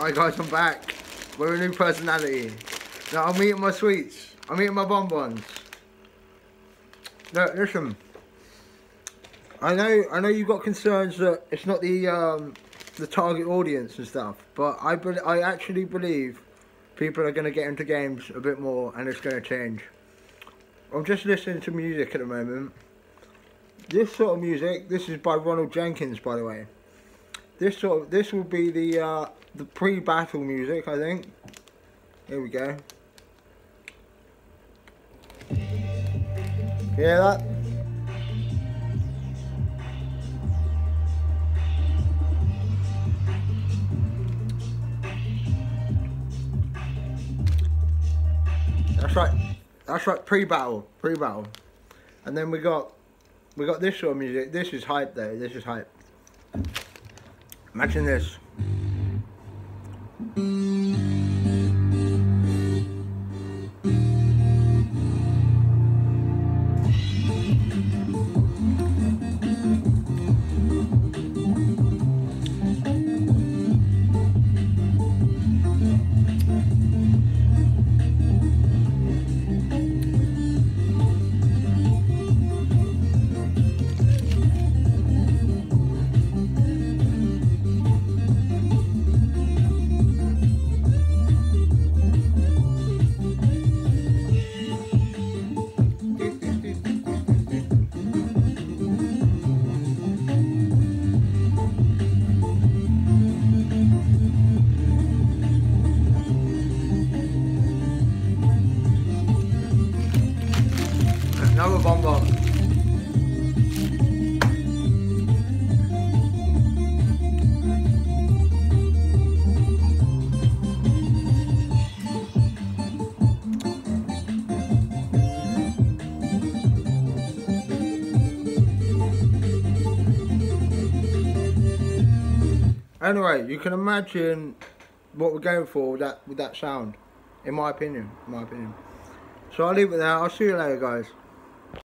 Alright guys, I'm back We're a new personality. Now I'm eating my sweets. I'm eating my bonbons. No, listen. I know, I know you've got concerns that it's not the um, the target audience and stuff, but I be I actually believe people are going to get into games a bit more, and it's going to change. I'm just listening to music at the moment. This sort of music, this is by Ronald Jenkees, by the way. This sort of, this will be the uh, the pre-battle music, I think. Here we go. Hear that? That's right. That's right. Pre-battle, pre-battle, and then we got we got this sort of music. This is hype, though. This is hype. Imagine this. Another bomb bomb. Anyway, you can imagine what we're going for with that with that sound, in my opinion. In my opinion. So I'll leave it there. I'll see you later, guys.